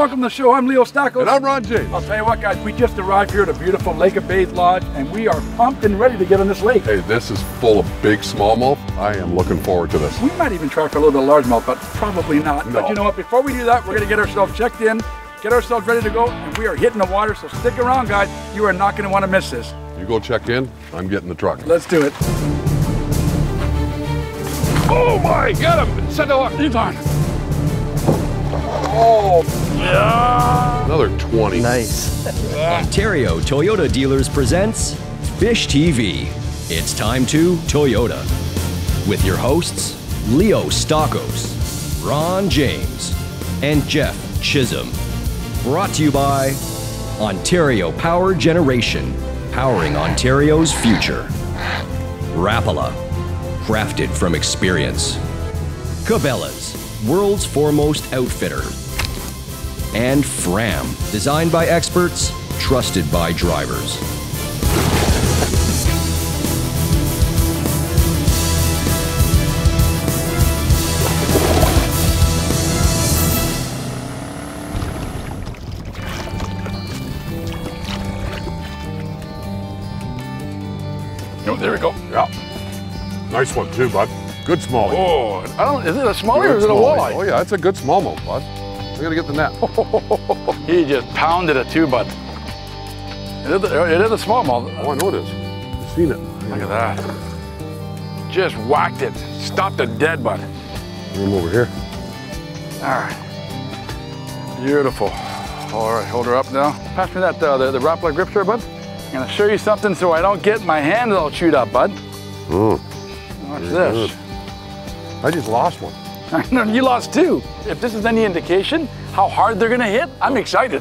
welcome to the show. I'm Leo Stakos. And I'm Ron James. I'll tell you what, guys, we just arrived here at a beautiful Lake of Bays Lodge, and we are pumped and ready to get on this lake. Hey, this is full of big smallmouth. I am looking forward to this. We might even try for a little bit of largemouth, but probably not. No. But you know what? Before we do that, we're going to get ourselves checked in, get ourselves ready to go, and we are hitting the water. So stick around, guys. You are not going to want to miss this. You go check in. I'm getting the truck. Let's do it. Oh my! Get him! Send the. He's on. Oh. Another 20. Nice. Ontario Toyota Dealers presents Fish TV. It's time to Toyota. With your hosts, Leo Stakos, Ron James, and Jeff Chisholm. Brought to you by Ontario Power Generation, powering Ontario's future. Rapala, crafted from experience. Cabela's, world's foremost outfitter. And Fram, designed by experts, trusted by drivers. Oh, there we go. Yeah. Nice one too, bud. Good small. Oh, I don't. Is it a smallie or is it a walleye? Oh yeah, it's a good smallmouth, bud. We gotta get the net. He just pounded it too, bud. It is, a- it is a smallmouth. Oh, I know it is. I've seen it. Look at that. Just whacked it. Stopped a dead, bud. Bring him over here. All right. Beautiful. All right, hold her up now. Pass me that, uh, the, the Rapala grip here, bud. I'm gonna show you something so I don't get my hand all chewed up, bud. Oh, Watch this. I just lost one. No, you lost two. If this is any indication how hard they're gonna hit, I'm excited.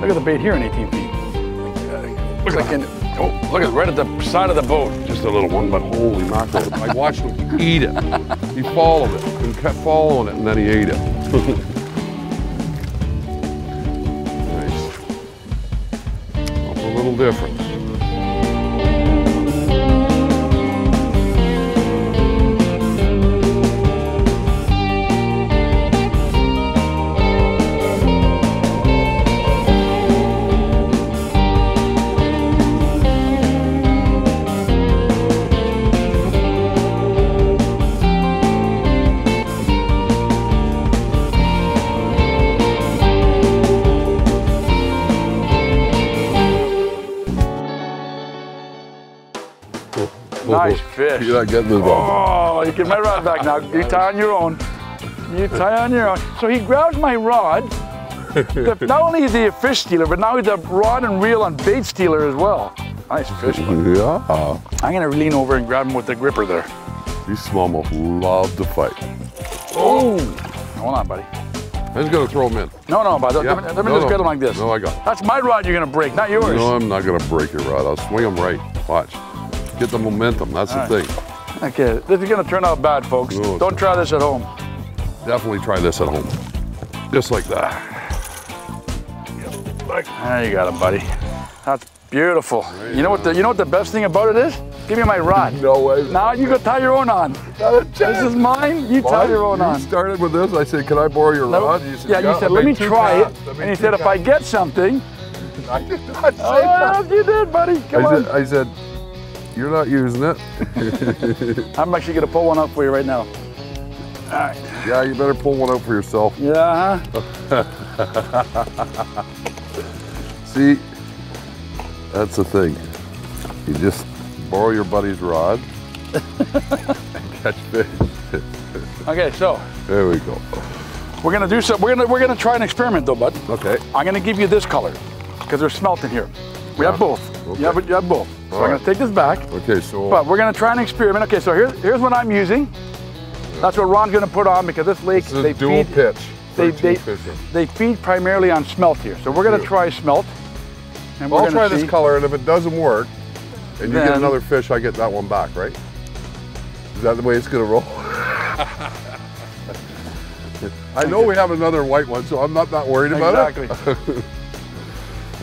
Look at the bait here in 18 feet. Looks like in, oh, look at right at the side of the boat. Just a little one, but holy mackerel. I watched him eat it. He followed it and kept following it, and then he ate it. nice. A little different. Fish. You're not getting this one. Oh, you get my rod back now. You tie on your own. You tie on your own. So he grabs my rod. Not only is he a fish stealer, but now he's a rod and reel and bait stealer as well. Nice fish. Yeah. I'm gonna lean over and grab him with the gripper there. These smallmouth love to fight. Oh! Hold on, buddy. I'm just gonna throw them in. No, no, bud. Let me, let me No, just no. get him like this. No, I got. That's my rod you're gonna break, not yours. No, I'm not gonna break your rod. I'll swing them right. Watch. Get the momentum. That's All the right. thing. Okay, this is gonna turn out bad, folks. No, Don't try this at home. Definitely try this at home. Just like that. There you got him, buddy. That's beautiful. You know what the you know what the best thing about it is? Give me my rod. No way. Now you go tie your own on. This is mine. You tie your own you on. started with this. I said, "Can I borrow your rod?" You said, yeah, you said, let me try it. And he said, if I get something, I did not oh, say oh, that. you did, buddy. Come I on. said, I said, "You're not using it." I'm actually gonna pull one up for you right now. All right. yeah, you better pull one out for yourself. Yeah, huh? See, that's the thing. You just borrow your buddy's rod and catch fish. Okay, so There we go. we're gonna do some. We're gonna we're gonna try an experiment though, bud. Okay. I'm gonna give you this color because there's smelt in here. We have both. Okay. You have you have both. So All I'm right. gonna take this back. Okay, so But we're gonna try an experiment. Okay, so here's here's what I'm using. That's what Ron's gonna put on because this lake this is they dual feed pitch. they, 13 they, they feed primarily on smelt here. So we're gonna try smelt. And I'll try this color, and if it doesn't work, and you get another fish, I get that one back, right? Is that the way it's gonna roll? I know we have another white one, so I'm not that worried about Exactly. it. Exactly.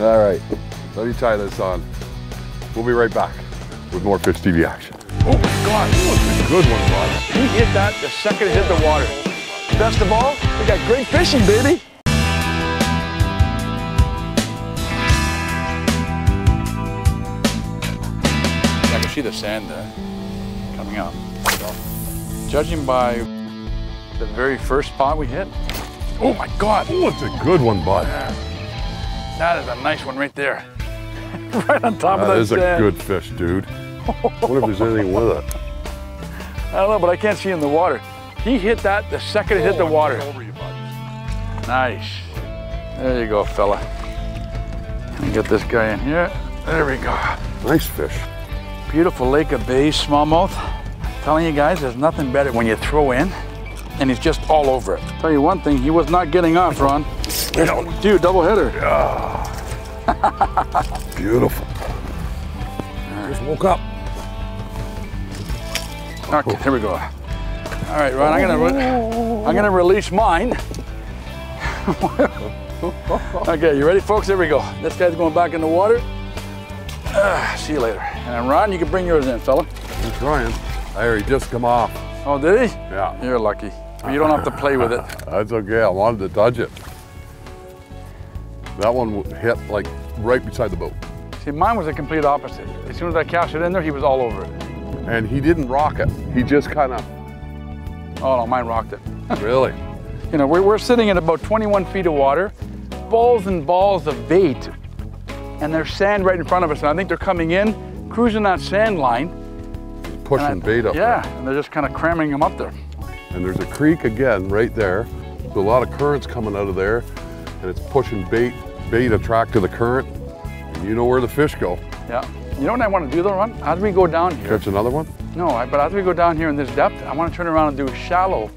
All right, let me tie this on. We'll be right back with more Fish TV action. Oh my God. That's a good one, bud. He hit that the second it hit the water. Best of all, we got great fishing, baby. I can see the sand there coming up. So, judging by the very first spot we hit, oh my God, Oh, it's a good one, bud. that is a nice one right there. right on top of That that is a good fish, dude. I wonder if there's anything with it. I don't know, but I can't see in the water. He hit that the second it hit the oh, water. Over you. Nice. There you go, fella. Let me get this guy in here. There we go. Nice fish. Beautiful Lake of Bays smallmouth. I'm telling you guys, there's nothing better when you throw in and he's just all over it. Tell you one thing, he was not getting off, Ron. Dude, double hitter. Beautiful. Just woke up. Okay, here we go. All right, Ron, I'm gonna, I'm gonna release mine. okay, you ready, folks? Here we go. This guy's going back in the water. Ah, see you later. And Ron, you can bring yours in, fella. I'm trying. I already just come off. Oh, did he? Yeah. You're lucky. You don't have to play with it. That's okay. I wanted to touch it. That one hit like right beside the boat. See, mine was the complete opposite. As soon as I cast it in there, he was all over it. And he didn't rock it. He just kind of, Oh no, mine rocked it. really. You know, we're, we're sitting at about 21 feet of water, balls and balls of bait, and there's sand right in front of us. And I think they're coming in, cruising that sand line. Pushing I- bait up Yeah, there. and they're just kind of cramming them up there. And there's a creek again right there. So a lot of currents coming out of there. And it's pushing bait, bait attract to the current. And you know where the fish go. Yeah. You know what I want to do though, Ron? As we go down here, Catch another one? no, I, but as we go down here in this depth, I want to turn around and do a shallow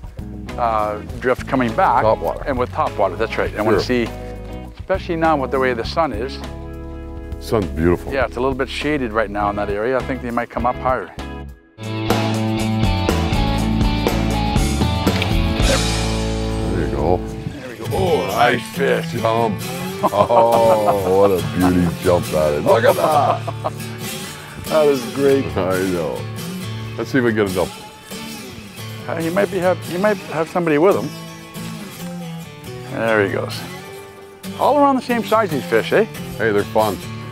uh, drift coming back. Top water. And with top water, that's right. I want to see, especially now with the way the sun is. Sun's beautiful. Yeah, it's a little bit shaded right now in that area. I think they might come up higher. There you go. There we go. Oh, nice fish. Jump. Oh, what a beauty jump that is. Look at that. That is great. I know. Let's see if we can get a double. Uh, he might be have he might have somebody with him. There he goes. All around the same size these fish, eh? Hey, they're fun.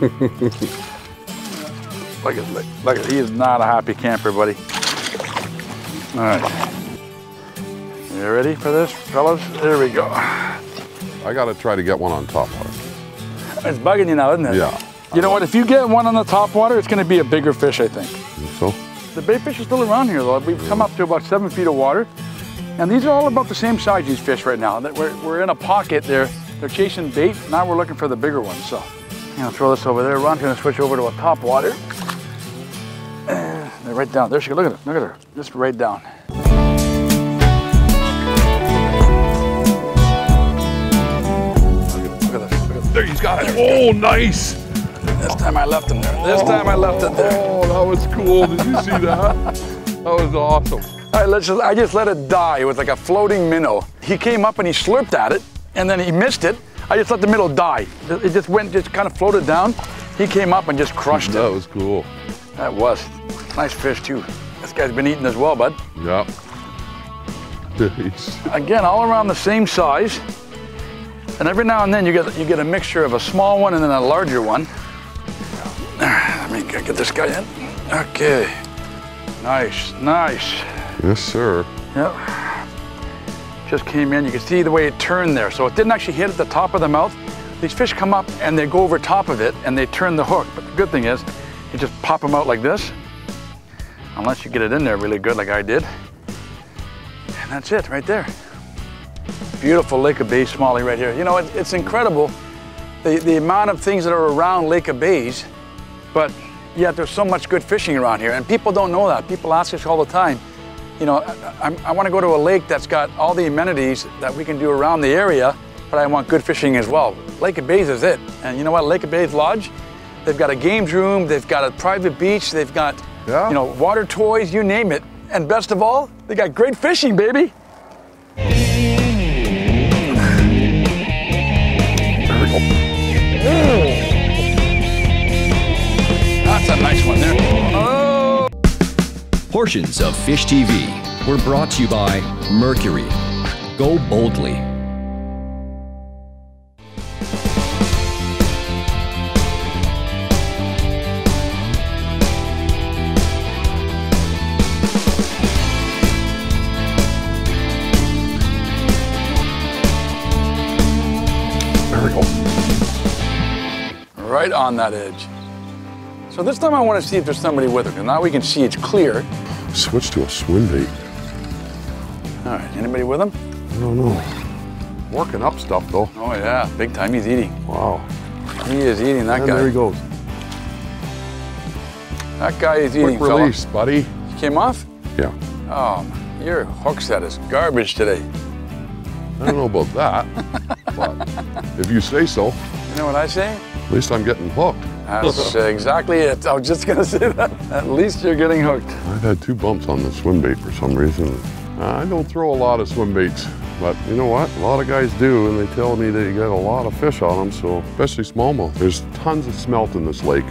Look at look, look at he is not a happy camper, buddy. All right. You ready for this, fellas? There we go. I got to try to get one on top water. It's bugging you now, isn't it? Yeah. You know what? If you get one on the top water, it's going to be a bigger fish, I think. So, The bait fish are still around here, though. We've come up to about seven feet of water, and these are all about the same size. These fish right now. That we're, we're in a pocket. They're they're chasing bait. Now we're looking for the bigger ones. So, I'm gonna throw this over there. Ron's gonna switch over to a top water. They're right down. There she goes. Look at her. Look at her. Just right down. There he's got it. Oh, nice. This time I left him there. This time I left it there. Oh, that was cool. Did you see that? That was awesome. All right, let's just, I just let it die. It was like a floating minnow. He came up and he slurped at it, and then he missed it. I just let the minnow die. It just went, just kind of floated down. He came up and just crushed That it. That was cool. That was nice fish too. This guy's been eating as well, bud. Yeah. Again, all around the same size. And every now and then you get you get a mixture of a small one and then a larger one. Let me get this guy in. Okay. Nice, nice. yes, sir. Yep. Just came in. You can see the way it turned there. So it didn't actually hit at the top of the mouth. These fish come up and they go over top of it and they turn the hook. But the good thing is, you just pop them out like this, unless you get it in there really good like I did. And that's it right there. Beautiful Lake of Bays smallie right here. You know, it, it's incredible the, the amount of things that are around Lake of Bays, but yet there's so much good fishing around here. And people don't know that. People ask us all the time, you know, I, I, I want to go to a lake that's got all the amenities that we can do around the area, but I want good fishing as well. Lake of Bays is it. And you know what? Lake of Bays Lodge, they've got a games room, they've got a private beach, they've got, Yeah. you know, water toys, you name it. And best of all, they got great fishing, baby. Portions of Fish TV were brought to you by Mercury. Go boldly. There we go. Right on that edge. So this time I want to see if there's somebody with her, because now we can see it's clear. Switch to a swim bait. All right, anybody with him? I don't know. Working up stuff though. Oh yeah, big time, he's eating. Wow. He is eating, that And guy. there he goes. That guy is eating, Quick fella. release, buddy. Came off? Yeah. Oh, your hook set is garbage today. I don't know about that, but if you say so, You know what I say? At least I'm getting hooked. That's exactly it. I was just gonna say that. At least you're getting hooked. I've had two bumps on the swim bait for some reason. Uh, I don't throw a lot of swim baits, but you know what? A lot of guys do, and they tell me that you get a lot of fish on them, so especially smallmouth. There's tons of smelt in this lake,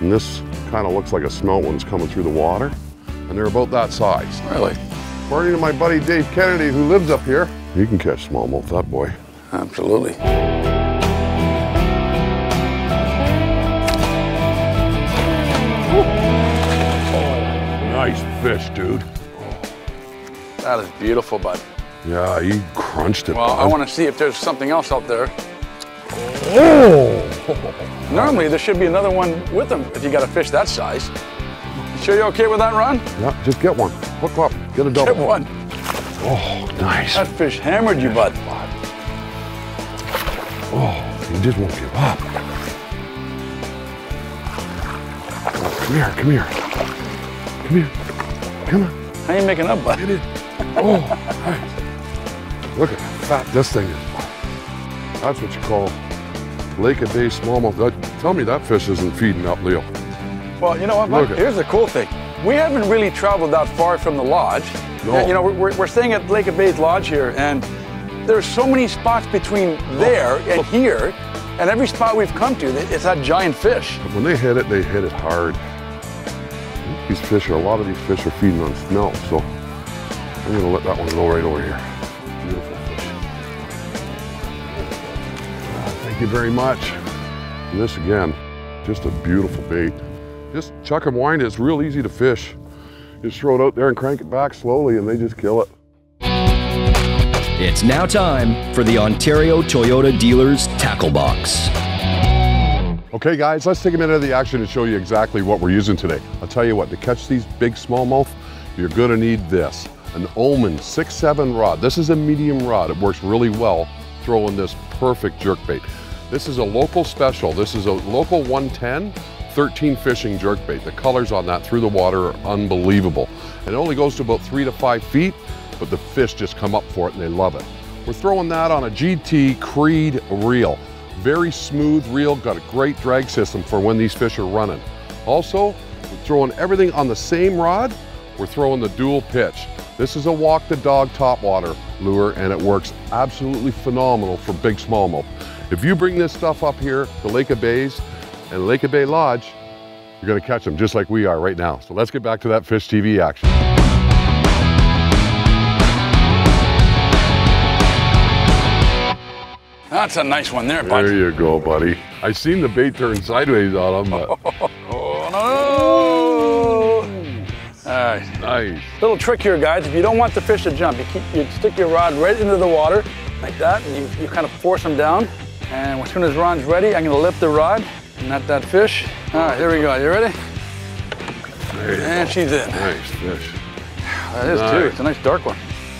and this kind of looks like a smelt one's coming through the water, and they're about that size. Really? According to my buddy Dave Kennedy, who lives up here, you can catch smallmouth, that boy. Absolutely. Fish, dude. That is beautiful, bud. Yeah, he crunched it. Well, I want to see if there's something else out there. Oh! Normally, there should be another one with them if you got a fish that size. You sure you're okay with that, Ron? Yeah, just get one. Hook up. Get a double. Get one. Oh, nice. That fish hammered you, bud. Oh, he just won't give up. Come here, come here. Come here. Come on. How you making up, bud? Get it. Oh, nice. Look at how fat this thing is. That's what you call Lake of Bays smallmouth. That, tell me that fish isn't feeding up, Leo. Well, you know what, at- Here's the cool thing. We haven't really traveled that far from the lodge. No. And, you know, we're, we're staying at Lake of Bays Lodge here, and there's so many spots between there and here, and every spot we've come to, it's that giant fish. When they hit it, they hit it hard. These fish are, a lot of these fish are feeding on smelt, so I'm gonna let that one go right over here. Beautiful fish. Ah, Thank you very much. And this again, just a beautiful bait. Just chuck and wind it, it's real easy to fish. Just throw it out there and crank it back slowly and they just kill it. It's now time for the Ontario Toyota Dealers Tackle Box. Okay guys, let's take a minute of the action and show you exactly what we're using today. I'll tell you what, to catch these big smallmouth, you're gonna need this, an Omen 6-7 rod. This is a medium rod. It works really well throwing this perfect jerkbait. This is a local special. This is a local 110, 13 fishing jerkbait. The colors on that through the water are unbelievable. It only goes to about three to five feet, but the fish just come up for it and they love it. We're throwing that on a GT Creed reel. Very smooth reel, got a great drag system for when these fish are running. Also, throwing everything on the same rod. We're throwing the dual pitch. This is a walk the dog topwater lure and it works absolutely phenomenal for big smallmouth. If you bring this stuff up here to Lake of Bays and Lake of Bay Lodge, you're gonna catch them just like we are right now. So let's get back to that Fish TV action. That's a nice one there, buddy. There you go, buddy. I seen the bait turn sideways on him, but Oh, no! All right. nice. Little trick here, guys. If you don't want the fish to jump, you, keep, you stick your rod right into the water, like that, and you, you kind of force them down. And as soon as Ron's ready, I'm gonna lift the rod and net that fish. All right, here we go. You ready? There you And go. she's in. Nice fish. That is too. It's a nice dark one.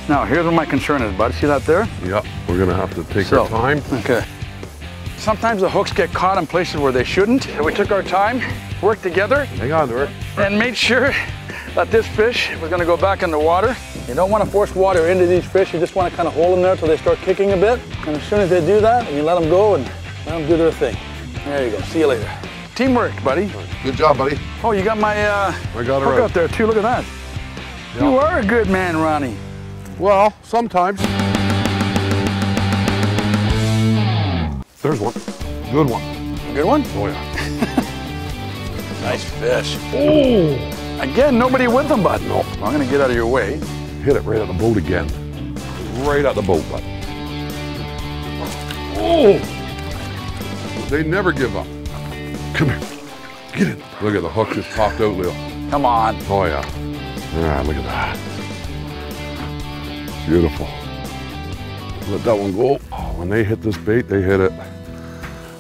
Now, here's what my concern is, bud. See that there? Yep, we're gonna have to take So- our time. Okay. Sometimes the hooks get caught in places where they shouldn't. We took our time, worked together, Hang on to and made sure that this fish was gonna go back in the water. You don't wanna force water into these fish. You just wanna kind of hold them there till they start kicking a bit. And as soon as they do that, you let them go and let them do their thing. There you go. See you later. Teamwork, buddy. Good job, buddy. Oh, you got my uh, I got hook out. out there too. Look at that. You are a good man, Ronnie. Well, sometimes. There's one. Good one. Good one? Oh yeah. Nice fish. Oh! Again, nobody with them, bud. No. I'm gonna get out of your way. Hit it right at the boat again. Right at the boat, bud. Oh! They never give up. Come here. Get it. Look at the hook just popped out, Leo. Come on. Oh yeah. Ah, look at that. Beautiful. Let that one go. Oh, when they hit this bait, they hit it.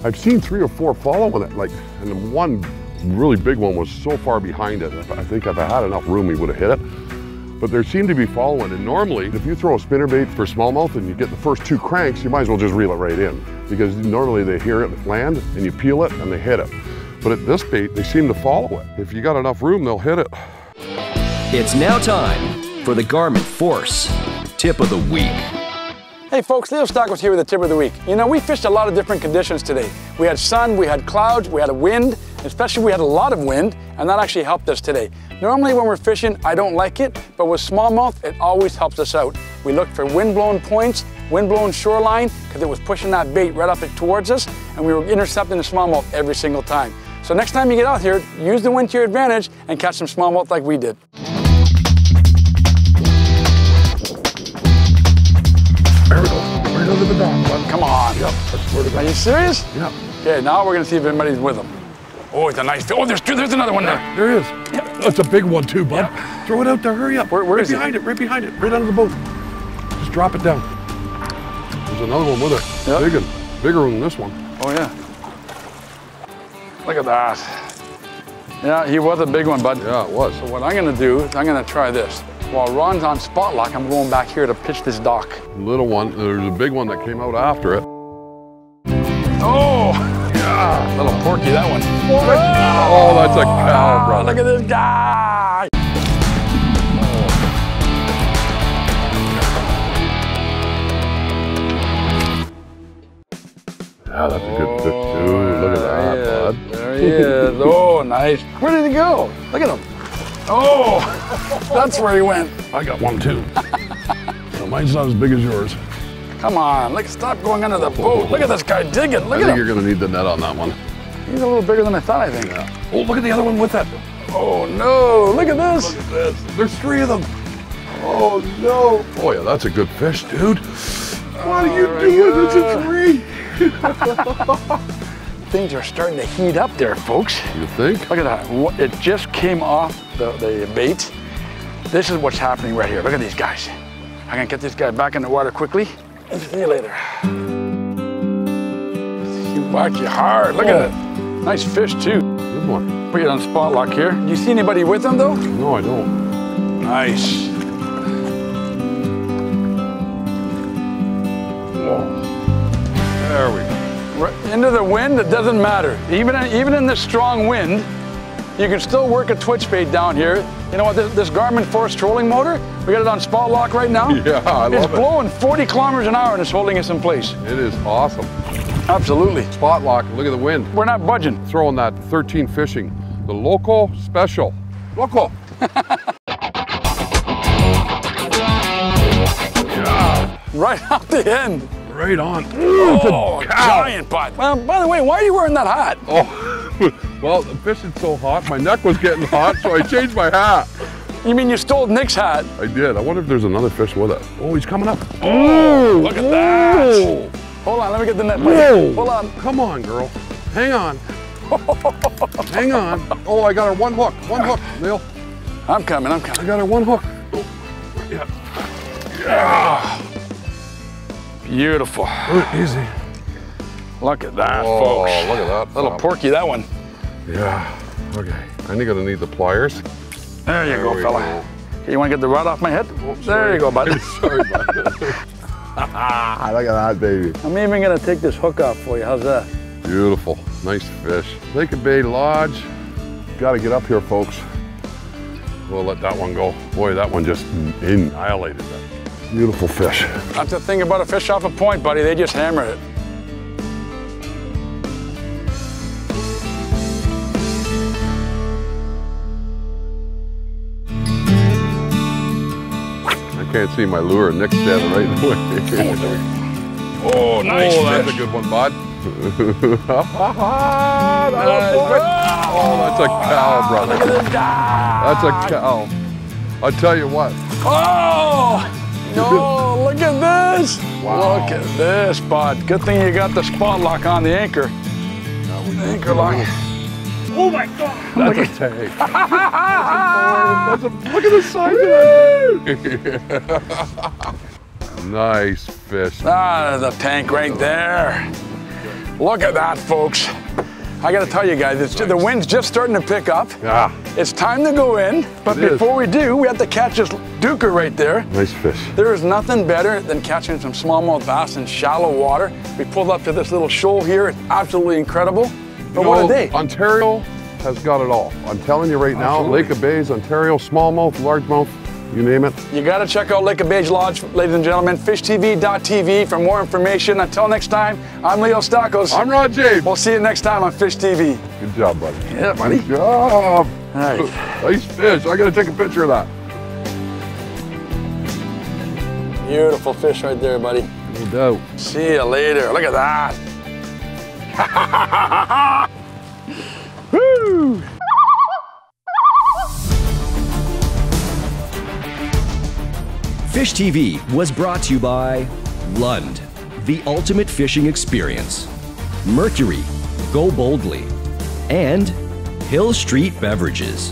I've seen three or four following it, like, and the one really big one was so far behind it. I think if I had enough room, he would have hit it. But there seemed to be following, and normally, if you throw a spinner bait for smallmouth and you get the first two cranks, you might as well just reel it right in, because normally they hear it land, and you peel it, and they hit it. But at this bait, they seem to follow it. If you got enough room, they'll hit it. It's now time for the Garmin Force Tip of the Week. Hey folks, Leo Stakos here with the tip of the week. You know, we fished a lot of different conditions today. We had sun, we had clouds, we had a wind, especially we had a lot of wind, and that actually helped us today. Normally when we're fishing, I don't like it, but with smallmouth, it always helps us out. We looked for wind-blown points, wind-blown shoreline, because it was pushing that bait right up towards us, and we were intercepting the smallmouth every single time. So next time you get out here, use the wind to your advantage and catch some smallmouth like we did. Come on. Yep, I swear to Are you serious? Yep. Okay, now we're gonna see if anybody's with them. Oh, it's a nice fish. Oh, there's two, there's another one there. There is. That's a big one too, bud. Throw it out there. Hurry up. Where- where right is it? behind it? Right behind it. Right under the boat. Just drop it down. There's another one with it. Yep. Big one. Bigger than this one. Oh yeah. Look at that. Yeah, he was a big one, bud. Yeah, it was. So what I'm gonna do is I'm gonna try this. While Ron's on spot lock, I'm going back here to pitch this dock. Little one. There's a big one that came out after it. Oh! Yeah, little porky, that one. Oh, that's a cow, Oh, brother. look at this guy! Yeah, that's a good fish too. Look at that, bud. There he is. Oh, nice. Where did he go? Look at him. Oh, that's where he went. I got one too. so mine's not as big as yours. Come on, look, stop going under the boat. Look at this guy digging. Look I at think you're gonna need the net on that one. He's a little bigger than I thought, I think. Oh, look at the other one with that. Oh no, look at this. Look at this. There's three of them. Oh no. Oh yeah, that's a good fish, dude. What are you doing? It's a three. Things are starting to heat up there, folks. You think? Look at that. It just came off the, the bait. This is what's happening right here. Look at these guys. I'm gonna get this guy back in the water quickly. See you later. You whacked you hard. Look at oh. it. Nice fish too. Good one. Put you on spot lock here. Do you see anybody with him though? No, I don't. Nice. There we into the wind, it doesn't matter. Even in, even in this strong wind, you can still work a twitch bait down here. You know what, this, this Garmin Force trolling motor, we got it on spot lock right now. Yeah, I It's love it. blowing 40 kilometers an hour and it's holding us in place. It is awesome. Absolutely. Spot lock. Look at the wind. We're not budging. Throwing that 13 fishing. The local special. Local. Right out the end. Right on. Oh, giant bite. Well, by the way, why are you wearing that hat? Oh, well, the fishing's so hot, my neck was getting hot, so I changed my hat. You mean you stole Nick's hat? I did. I wonder if there's another fish with it. Oh, he's coming up. Oh, look at that. Hold on, let me get the net. Whoa. Hold on. Come on, girl. Hang on. Hang on. Oh, I got her one hook. One hook, Neil. I'm coming, I'm coming. I got her one hook. Oh, yeah. Beautiful. Oh, easy. Look at that, Oh, folks. look at that. Little porky, that one. Yeah. Okay. I'm gonna need the pliers. There you There go, fella. go. Okay, you want to get the rod off my head? there you go, bud. Sorry about that. Ah, look at that, baby. I'm even going to take this hook off for you. How's that? Beautiful. Nice fish. Lake of Bays Lodge. Got to get up here, folks. We'll let that one go. Boy, that one just annihilated that. Beautiful fish. That's the thing about a fish off a point, buddy. They just hammer it. I can't see my lure. Nick's standing right in the way. Oh, nice oh, that's fish. a good one, bud. oh, that's a cow, brother. That's a cow. I tell you what. Oh! No, look at this. Wow. Look at this, bud. Good thing you got the spot lock on the anchor. Anchor lock. Oh my God! That's a tank. That's a, look at the size of that. nice fish. Ah, the tank right there. Look at that, folks. I gotta tell you guys, the wind's just starting to pick up. Ah, It's time to go in, but It is. before we do, we have to catch this duker right there. nice fish. There is nothing better than catching some smallmouth bass in shallow water. We pulled up to this little shoal here. It's absolutely incredible. But You what know, a day. Ontario has got it all. I'm telling you right now, Absolutely. Lake of Bays, Ontario, smallmouth, largemouth, you name it. You got to check out Lake of Bays Lodge, ladies and gentlemen. FishTV.tv for more information. Until next time, I'm Leo Stakos. I'm Ron James. We'll see you next time on Fish TV. Good job, buddy. Yeah, buddy. Good job. All right. Nice fish. I gotta take a picture of that. Beautiful fish right there, buddy. No doubt. See you later. Look at that. Woo! Fish TV was brought to you by Lund, the ultimate fishing experience, Mercury, Go Boldly, and Hill Street Beverages.